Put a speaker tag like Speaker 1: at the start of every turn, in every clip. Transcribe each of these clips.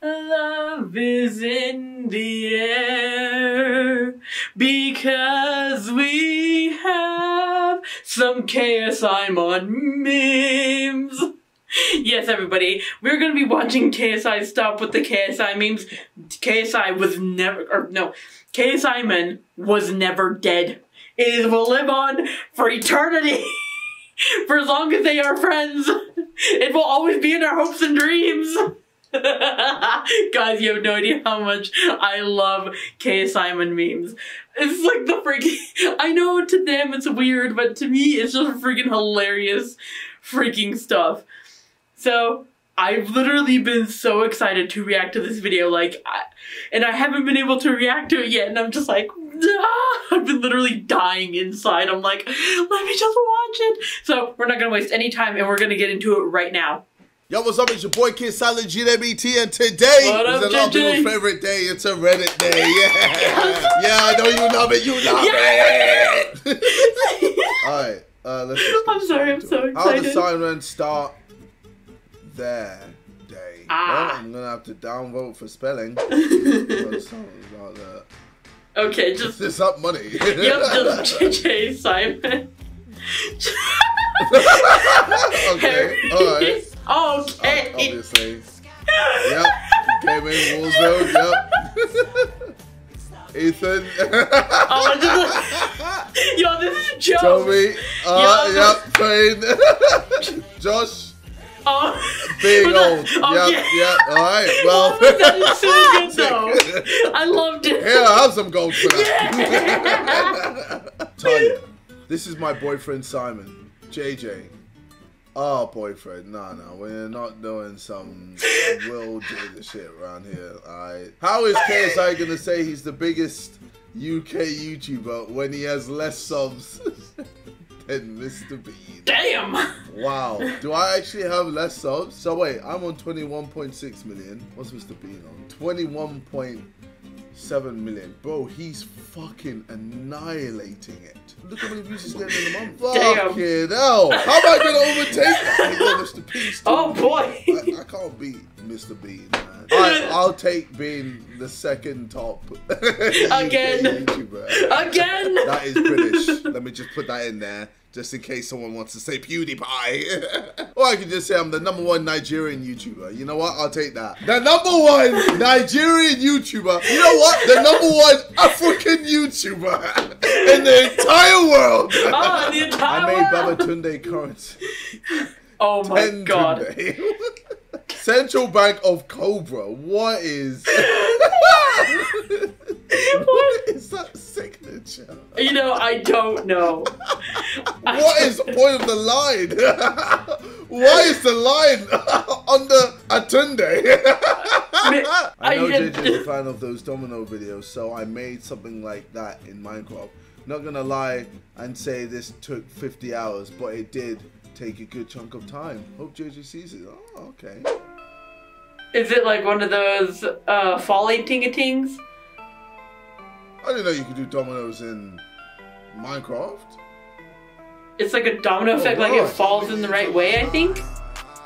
Speaker 1: Love is in the air because we have some KSI on memes. Yes, everybody, we're gonna be watching KSI stop with the KSI memes. KSI was never, or no, KSI man was never dead. It will live on for eternity. for as long as they are friends. It will always be in our hopes and dreams. Guys, you have no idea how much I love K. Simon memes. It's like the freaking. I know to them it's weird, but to me it's just freaking hilarious freaking stuff. So, I've literally been so excited to react to this video, like, I, and I haven't been able to react to it yet, and I'm just like, ah, I've been literally dying inside. I'm like, let me just watch it. So, we're not gonna waste any time, and we're gonna get into it right now.
Speaker 2: Yo, what's up? It's your boy KSIOlajideBT, and today
Speaker 1: What
Speaker 2: is
Speaker 1: up,
Speaker 2: a lot of people's favorite day. It's a Reddit day. Yeah, yeah, I know you love it. You love it. All right, uh, let's.
Speaker 1: I'm sorry, I'm so
Speaker 2: it. How the
Speaker 1: excited.
Speaker 2: sirens start their day?
Speaker 1: Ah.
Speaker 2: Well, I'm gonna have to downvote for spelling. Because something about that.
Speaker 1: Okay, just
Speaker 2: This up money.
Speaker 1: yep, just JJ Simon.
Speaker 2: okay, all right.
Speaker 1: Okay.
Speaker 2: Obviously. Yep. Came in Warzone. Yep. Ethan.
Speaker 1: Oh, just, yo, this is a joke.
Speaker 2: Toby. Uh,
Speaker 1: Yeah.
Speaker 2: yep. Train. Josh.
Speaker 1: Oh,
Speaker 2: Being old.
Speaker 1: oh,
Speaker 2: yep.
Speaker 1: yeah.
Speaker 2: Yep. All right. Well.
Speaker 1: That is so good though. I loved it.
Speaker 2: Here, I have some gold for that. Yeah. Tanya, this is my boyfriend Simon. JJ. Our boyfriend. No, no, we're not doing some will do the shit around here. Alright. How is KSI gonna say he's the biggest UK YouTuber when he has less subs than Mr. Bean?
Speaker 1: Damn.
Speaker 2: Wow. Do I actually have less subs? So wait, I'm on 21.6 million. What's Mr. Bean on? 21.7 million. Bro, he's fucking annihilating it. Look how many views he's getting in a month.
Speaker 1: Damn.
Speaker 2: Fucking hell. How am I gonna overtake that? Mr. Bean still-
Speaker 1: Oh boy.
Speaker 2: I, I can't beat Mr. Bean, man. Alright, I'll take being the second top
Speaker 1: Again.
Speaker 2: YouTuber.
Speaker 1: Again.
Speaker 2: That is British. Let me just put that in there, just in case someone wants to say PewDiePie. or I could just say I'm the number one Nigerian YouTuber. You know what? I'll take that. The number one Nigerian YouTuber. You know what? The number one African YouTuber in the entire world.
Speaker 1: Oh, the entire
Speaker 2: I made
Speaker 1: world.
Speaker 2: Babatunde currency.
Speaker 1: Oh my
Speaker 2: Ten
Speaker 1: god.
Speaker 2: Central Bank of Cobra. What is? what is that signature?
Speaker 1: You know, I don't know. I
Speaker 2: What
Speaker 1: don't-
Speaker 2: is the point of the line? Why is the line under Atunde? I
Speaker 1: I-
Speaker 2: know JJ is a fan of those domino videos, so I made something like that in Minecraft. Not gonna lie and say this took 50 hours, but it did take a good chunk of time. Hope JJ sees it. Oh, okay.
Speaker 1: Is it like one of those uh falling tingatings?
Speaker 2: I didn't know you could do dominoes in Minecraft.
Speaker 1: It's like a domino oh, effect, like it falls in the right way, I think?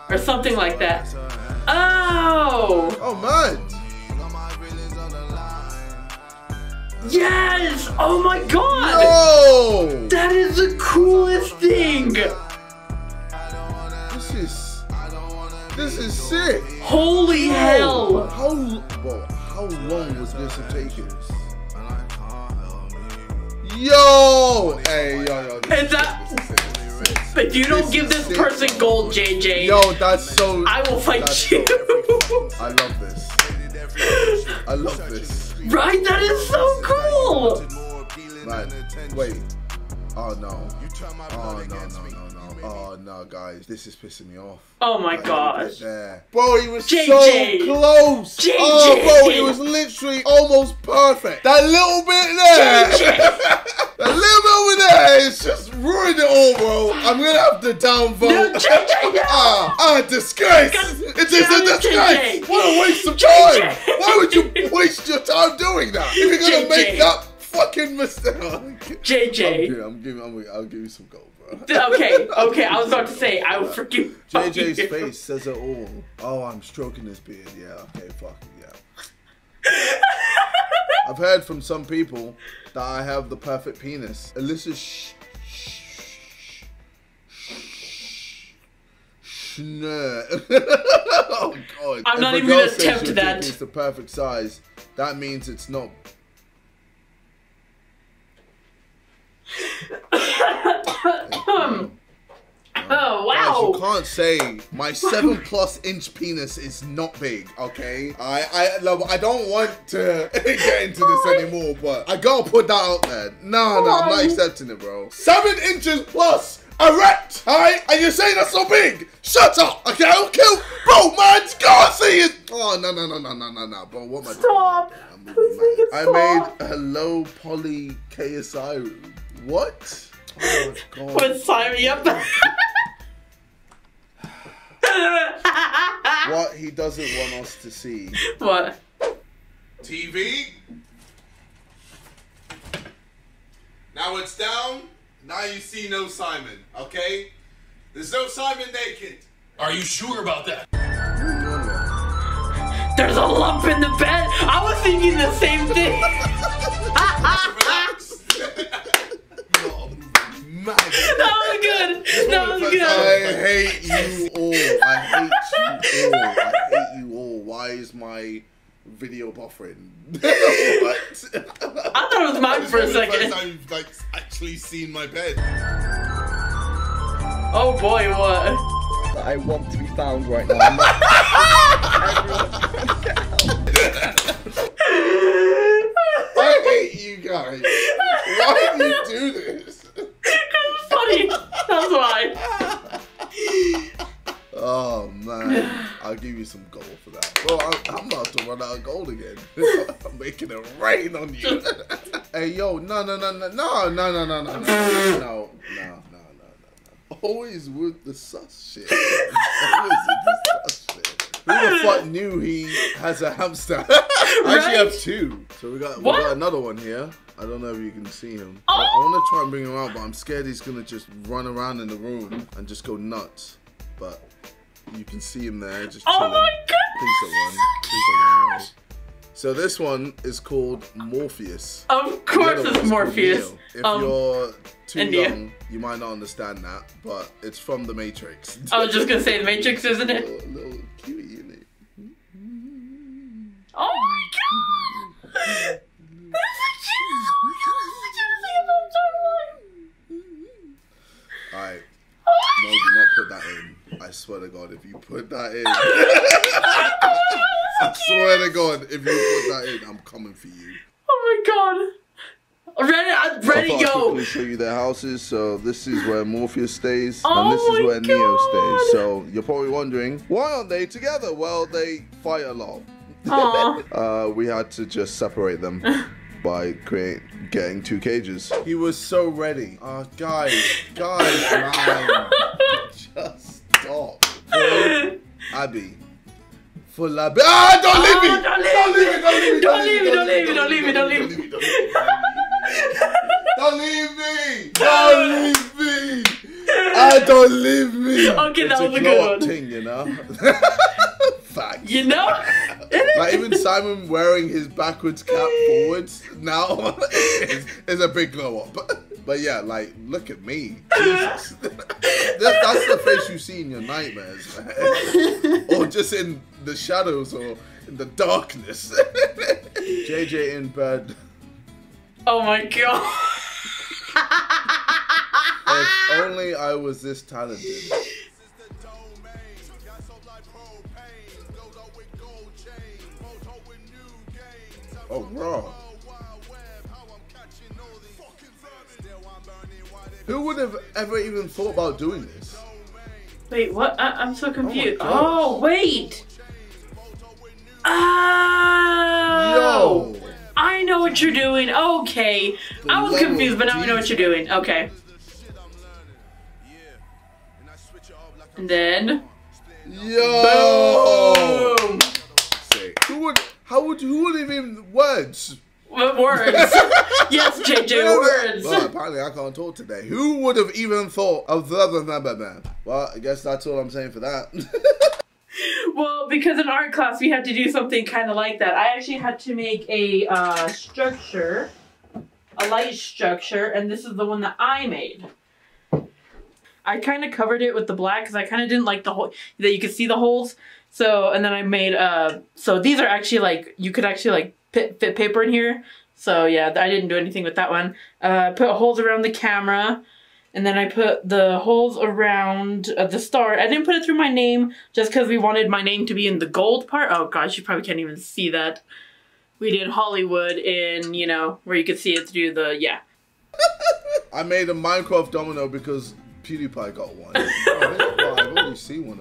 Speaker 1: Or something like that. Oh!
Speaker 2: Oh man!
Speaker 1: Yes! Oh my god!
Speaker 2: Yo!
Speaker 1: That is the coolest thing!
Speaker 2: This is this is sick.
Speaker 1: Holy hell!
Speaker 2: How well, how long was this taking? Yo! Hey, yo, yo.
Speaker 1: Is that-
Speaker 2: this is sick, this is sick.
Speaker 1: If you don't
Speaker 2: This
Speaker 1: give this
Speaker 2: sick.
Speaker 1: person gold, JJ,
Speaker 2: Yo, that's so.
Speaker 1: I will fight you.
Speaker 2: so- I love this. I love this.
Speaker 1: right? That is so cool!
Speaker 2: Man, wait. Oh no. Oh no no no Oh no, guys, this is pissing me off.
Speaker 1: Oh my
Speaker 2: That
Speaker 1: gosh.
Speaker 2: There. Bro, he was
Speaker 1: JJ.
Speaker 2: so close. Oh, bro, he was literally almost perfect. That little bit there. that little bit over there is just ruined it all, bro. I'm gonna have to downvote.
Speaker 1: No, JJ, no.
Speaker 2: ah, ah, disgrace. It is a disgrace. What a waste of time. Why would you waste your time doing that? If you're gonna
Speaker 1: JJ.
Speaker 2: make that fucking mistake.
Speaker 1: JJ.
Speaker 2: I'm, I'm giving. I'm, I'll give you some gold.
Speaker 1: Okay, okay. I was about to say I will forgive.
Speaker 2: JJ's
Speaker 1: you.
Speaker 2: face says it all. Oh, I'm stroking his beard. Yeah. Okay. Fuck. Yeah. I've heard from some people that I have the perfect penis. Alyssa sh- sh- sh- Schnur. oh god.
Speaker 1: I'm not even gonna attempt that.
Speaker 2: is the perfect size. That means it's not.
Speaker 1: Oh
Speaker 2: Guys, you can't say my seven plus inch penis is not big, okay? I I love. I don't want to get into this anymore, but I gotta put that out there. No, no, I'm not
Speaker 1: Um.
Speaker 2: accepting it, bro. Seven inches plus erect, alright? And you're saying that's so big? Shut up, okay? I'll kill, bro, man. Can't see it. Oh no, no, no, no, no, no, no, bro. What am I doing?
Speaker 1: Stop!
Speaker 2: I'm
Speaker 1: Please make it
Speaker 2: mad. I
Speaker 1: stop.
Speaker 2: made hello poly KSI. What? Oh god.
Speaker 1: Would sign me up.
Speaker 2: What he doesn't want us to see.
Speaker 1: what?
Speaker 2: TV. Now it's down. Now you see no Simon, okay? There's no Simon naked.
Speaker 3: Are you sure about that?
Speaker 1: There's a lump in the bed. I was thinking the same thing.
Speaker 2: man.
Speaker 1: That was good. That was good.
Speaker 2: I hate you all. I hate you all. I hate you all. Why is my video buffering? what?
Speaker 1: I thought it was mine for a
Speaker 2: This is the first
Speaker 1: second.
Speaker 2: time you've like actually seen my bed.
Speaker 1: Oh boy, what?
Speaker 4: I want to be found right now.
Speaker 2: Rain on you. hey yo, no, no, no, no, no, no, no, no, no, no, no, no, no, no, no, no. Always with the sus shit. Always with the sus shit. Who the fuck knew he has a hamster? I actually
Speaker 1: Right?
Speaker 2: have two. So we got we
Speaker 1: What?
Speaker 2: got another one here. I don't know if you can see him. I, I want to try and bring him out, but I'm scared he's gonna just run around in the room and just go nuts. But you can see him there, just
Speaker 1: Oh
Speaker 2: chilling.
Speaker 1: my
Speaker 2: Please don't run. Please don't run away. So this one is called Morpheus.
Speaker 1: Of course it's Morpheus.
Speaker 2: Neo. If
Speaker 1: Um,
Speaker 2: you're too
Speaker 1: India.
Speaker 2: young, you might not understand that, but it's from The Matrix.
Speaker 1: I was just gonna say the Matrix, isn't it?
Speaker 2: little, little cutie, isn't it?
Speaker 1: Oh my god!
Speaker 2: Alright. No, do not put that in. I swear to God, if you put that in, I swear to God, if you put that in, I'm coming for you.
Speaker 1: Oh my god! Ready, I'm ready,
Speaker 2: I I'd
Speaker 1: go!
Speaker 2: show you their houses. So this is where Morpheus stays,
Speaker 1: Oh
Speaker 2: and this is where Neo stays. So you're probably wondering why aren't they together? Well, they fight a lot. Uh, we had to just separate them by create getting two cages. He was so ready. Uh, guys, guys, man, just stop. Abby. For Abby. Ah, don't leave me!
Speaker 1: Oh, don't leave me! Don't leave me, don't leave me, don't leave me, don't leave me.
Speaker 2: Don't leave me! Don't leave me! Ah, don't leave me!
Speaker 1: Okay, that
Speaker 2: It's
Speaker 1: was a
Speaker 2: glow
Speaker 1: good one.
Speaker 2: Thing, you know? Facts.
Speaker 1: You know?
Speaker 2: Like even Simon wearing his backwards cap forwards now is, is a big glow up. But yeah, like look at me, Jesus. That's the face you see in your nightmares, man. or just in the shadows or in the darkness. JJ in bed.
Speaker 1: Oh my god.
Speaker 2: If only I was this talented. Oh, raw. Who would have ever even thought about doing this?
Speaker 1: Wait, what? I- I'm so oh confused.
Speaker 2: gosh.
Speaker 1: Oh, wait! Oh!
Speaker 2: Yo!
Speaker 1: I know what you're doing. Okay. I was confused, but now I know what you're doing. Okay. And then.
Speaker 2: Yo!
Speaker 1: Boom!
Speaker 2: Who would? How would? Who would have even words?
Speaker 1: What words? yes, JJ, words.
Speaker 2: Well, apparently I can't talk today. Who would have even thought of the other than man? Well, I guess that's all I'm saying for that.
Speaker 1: Well, because in art class we had to do something kind of like that. I actually had to make a uh, structure, a light structure, and this is the one that I made. I kind of covered it with the black because I kind of didn't like the hole that you could see the holes. So and then I made uh so these are actually like you could actually like fit, paper in here. So yeah, I didn't do anything with that one. Uh, put holes around the camera. And then I put the holes around uh, the star. I didn't put it through my name just because we wanted my name to be in the gold part. Oh gosh, you probably can't even see that. We did Hollywood in, you know, where you could see it through the, yeah.
Speaker 2: I made a Minecraft domino because PewDiePie got one. oh, I've already seen one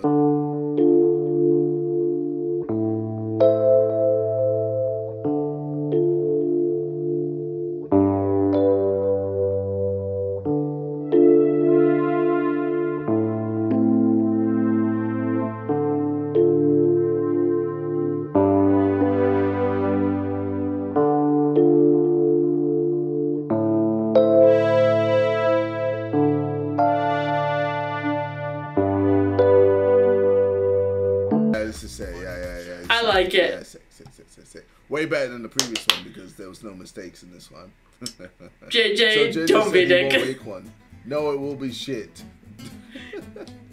Speaker 2: this is it. Yeah, yeah, yeah.
Speaker 1: I
Speaker 2: It's,
Speaker 1: like it.
Speaker 2: Yeah, sick, sick, sick, sick, sick. Way better than the previous one because there was no mistakes in this one.
Speaker 1: JJ,
Speaker 2: JJ
Speaker 1: don't be a
Speaker 2: said he
Speaker 1: dick.
Speaker 2: one. No, it will be shit.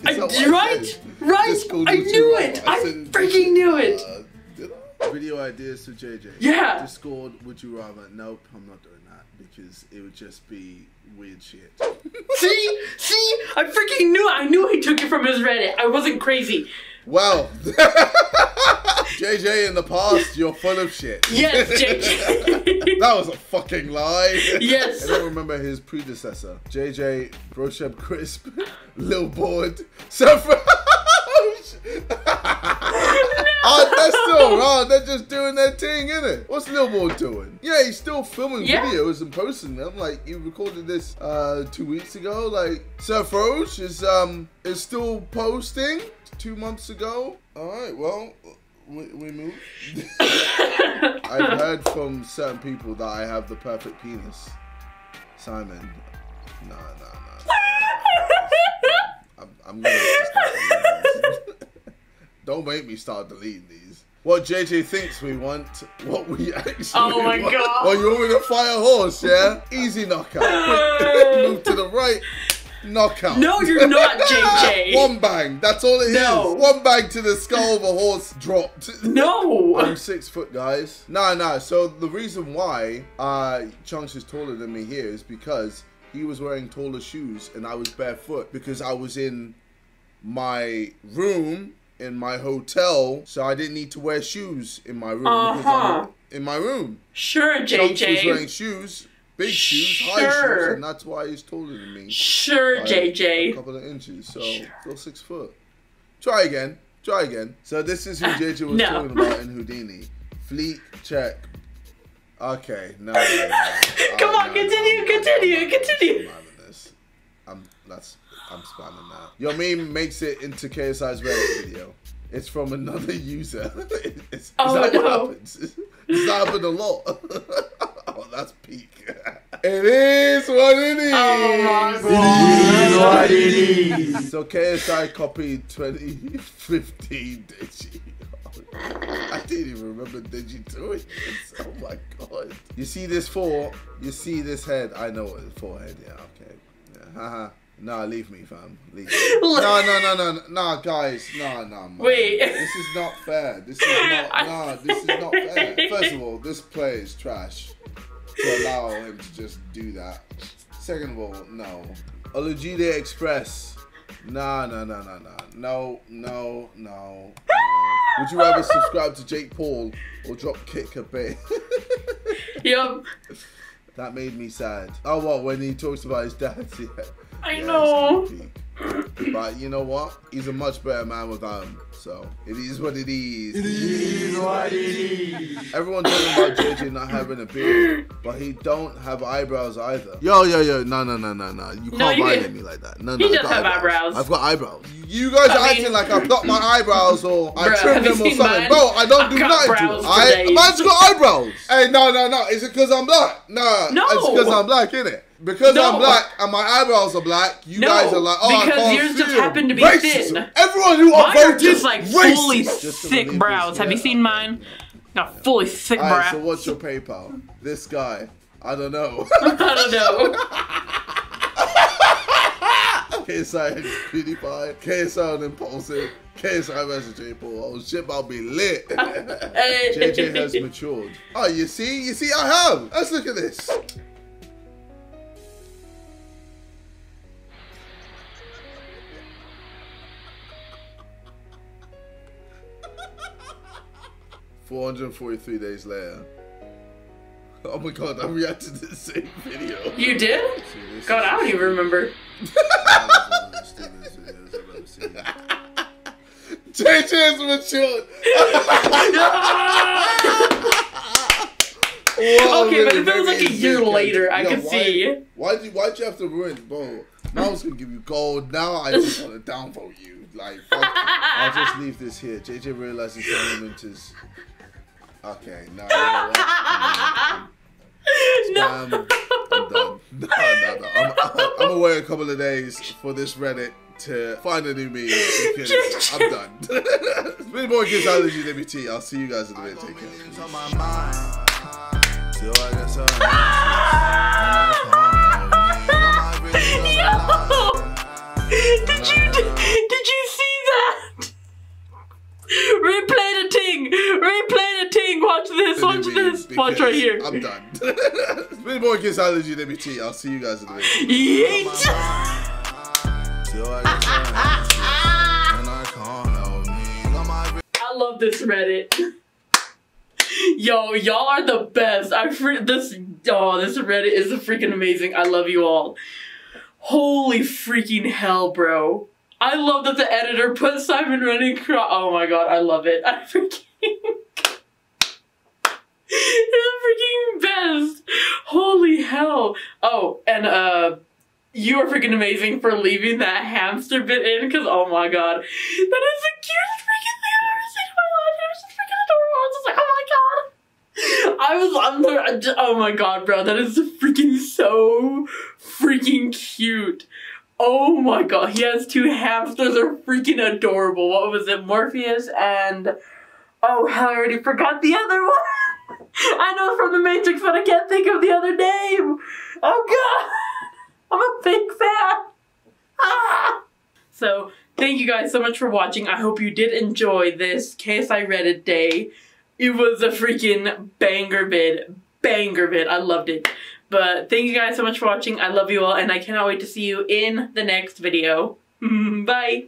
Speaker 1: I,
Speaker 2: I
Speaker 1: right?
Speaker 2: said?
Speaker 1: Right? I knew it! I
Speaker 2: said
Speaker 1: freaking knew it!
Speaker 2: Uh. Video ideas to JJ.
Speaker 1: Yeah.
Speaker 2: Discord, would you rather? Nope, I'm not doing that because it would just be weird shit.
Speaker 1: See? See? I freaking knew I knew he took it from his Reddit. I wasn't crazy.
Speaker 2: Well, JJ, in the past, you're full of shit.
Speaker 1: Yes, JJ.
Speaker 2: that was a fucking lie.
Speaker 1: Yes.
Speaker 2: I don't remember his predecessor. JJ, Brosheb Crisp, Lil Board, Seth oh, Oh, they're still around. They're just doing their thing, isn't it? What's Lil Board doing? Yeah, he's still filming
Speaker 1: Yeah.
Speaker 2: videos and posting them. Like, you recorded this uh, two weeks ago. Like, Seth Roach is um is still posting two months ago. All right, well, we, we move. I've heard from certain people that I have the perfect penis. Simon, nah, nah, nah. I'm, I'm gonna have to start deleting these. Don't make me start deleting these. What JJ thinks we want, what we actually
Speaker 1: Oh my
Speaker 2: want.
Speaker 1: God.
Speaker 2: Oh, you want me to fire horse, yeah? Easy knockout. Move to the right. Knockout.
Speaker 1: no, you're not, JJ.
Speaker 2: One bang. That's all it is.
Speaker 1: No.
Speaker 2: One bang to the skull of a horse dropped.
Speaker 1: No.
Speaker 2: I'm six foot, guys. Nah, nah. So the reason why uh, Chunkz is taller than me here is because he was wearing taller shoes and I was barefoot because I was in my room in my hotel, so I didn't need to wear shoes in my room
Speaker 1: Uh-huh.
Speaker 2: In my room.
Speaker 1: Sure,
Speaker 2: JJ. Chunkz was wearing shoes, big shoes, high shoes, and that's why he's taller than me.
Speaker 1: Sure,
Speaker 2: by A couple of inches, so
Speaker 1: Sure.
Speaker 2: still six foot. Try again. Try again. So this is who JJ was
Speaker 1: No.
Speaker 2: talking about in Houdini. Fleet check. Okay, no. no, no.
Speaker 1: Come
Speaker 2: Oh,
Speaker 1: on, continue, continue, continue.
Speaker 2: I'm this. I'm that's I'm spamming that. Your meme makes it into KSI's Reddit video. It's from another user. It's, is
Speaker 1: Oh,
Speaker 2: that
Speaker 1: no.
Speaker 2: what happens? Does that happen a lot? oh, that's peak. it is what it is.
Speaker 1: Oh my God.
Speaker 2: So KSI copied 2015 Deji. I didn't even remember Deji doing this. Oh my god. You see this four, you see this head. I know what the forehead, yeah, okay. Yeah, haha. Nah, leave me, fam. Leave me. No, no, no, no, no, no, guys. No, no, man.
Speaker 1: Wait.
Speaker 2: This is not fair. This is not, nah, this is not fair. First of all, this player is trash to allow him to just do that. Second of all, no. Olajide Express. Nah, nah, nah, nah, nah. No, no, no. no. Would you rather subscribe to Jake Paul or drop kick a bit?
Speaker 1: Yup.
Speaker 2: that made me sad. Oh, what? When he talks about his dad? Yeah.
Speaker 1: I
Speaker 2: Yeah,
Speaker 1: know.
Speaker 2: But you know what? He's a much better man without him. So it is what it is. It is what it is. Everyone talking about JJ not having a beard, but he don't have eyebrows either. Yo, yo, yo, no, no, no, no, no. You
Speaker 1: No,
Speaker 2: can't
Speaker 1: you-
Speaker 2: violate me like that. No, no,
Speaker 1: He
Speaker 2: I've
Speaker 1: does have eyebrows.
Speaker 2: I've got eyebrows. You guys
Speaker 1: I
Speaker 2: are
Speaker 1: mean-
Speaker 2: acting like I plucked my eyebrows or I
Speaker 1: Bruh,
Speaker 2: trimmed them or something.
Speaker 1: mine?
Speaker 2: Bro, I don't
Speaker 1: I've
Speaker 2: do
Speaker 1: got
Speaker 2: nothing to
Speaker 1: brows
Speaker 2: it. I,
Speaker 1: days.
Speaker 2: man's got eyebrows. Hey, no, no, no. Is it because I'm black? Nah,
Speaker 1: No.
Speaker 2: it's because I'm black, innit? Because
Speaker 1: No.
Speaker 2: I'm black and my eyebrows are black, you
Speaker 1: No,
Speaker 2: guys are like, oh, I
Speaker 1: because
Speaker 2: can't
Speaker 1: yours just happen to be
Speaker 2: Racism.
Speaker 1: thin.
Speaker 2: Everyone who
Speaker 1: Mine are
Speaker 2: voted
Speaker 1: just like
Speaker 2: racist.
Speaker 1: fully
Speaker 2: Just
Speaker 1: thick brows.
Speaker 2: this,
Speaker 1: Have you seen mine? Got fully thick
Speaker 2: Alright,
Speaker 1: brows.
Speaker 2: so what's your PayPal? This guy. I don't know.
Speaker 1: I don't know.
Speaker 2: KSI X PewDiePie, KSI on Impulsive, KSI versus J Paul. Oh shit, I'll be lit.
Speaker 1: Hey.
Speaker 2: JJ has matured. Oh, you see? You see, I have. Let's look at this. Four hundred and forty-three days later. Oh my god, I reacted to the same video.
Speaker 1: You did?
Speaker 2: See,
Speaker 1: God, I don't even remember.
Speaker 2: JJ's matured.
Speaker 1: Okay, but if it was like a year later, I could
Speaker 2: why,
Speaker 1: see.
Speaker 2: Why'd you Why'd you have to ruin, bro? Now I was gonna give you gold. Now I just want to downvote you. Like, fuck, I'll just leave this here. JJ realizes tournament Okay, now you know what?
Speaker 1: no.
Speaker 2: Um, I'm done. No, no, no. I'm, I'm away a couple of days for this Reddit to find a new meme because I'm done. it's been more KSIOlajideBT. I'll see you guys in a minute. Take care.
Speaker 5: on my mind. Still, I guess I'm anxious. And I can't hold me.
Speaker 1: Did you did you see that? Replay the ting. Replay the ting. Watch this. Watch this. Watch right here.
Speaker 2: I'm done. it's been more KSIOlajideBT. I'll see you guys in a minute.
Speaker 1: Yeet.
Speaker 5: Oh I guess I'm anxious. And I can't hold me. On my
Speaker 1: I love this Reddit. Yo, y'all are the best. I fr- this oh, this Reddit is freaking amazing. I love you all. Holy freaking hell, bro. I love that the editor put Simon running cro- Oh my god, I love it. I freaking the freaking best. Holy hell. Oh, and uh you are freaking amazing for leaving that hamster bit in because oh my god. That is the cutest freaking thing I've ever seen in my life. It was just freaking adorable. I was just like, oh my god. I was on the oh my god, bro. That is freaking so freaking cute. Oh my god, he has two hamsters. They're freaking adorable. What was it? Morpheus and oh hell, I already forgot the other one. I know from the Matrix, but I can't think of the other name. Oh god, I'm a big fan. Ah! So thank you guys so much for watching. I hope you did enjoy this KSI Reddit day. It was a freaking banger vid. Banger vid. I loved it. But thank you guys so much for watching. I love you all, and I cannot wait to see you in the next video. Bye.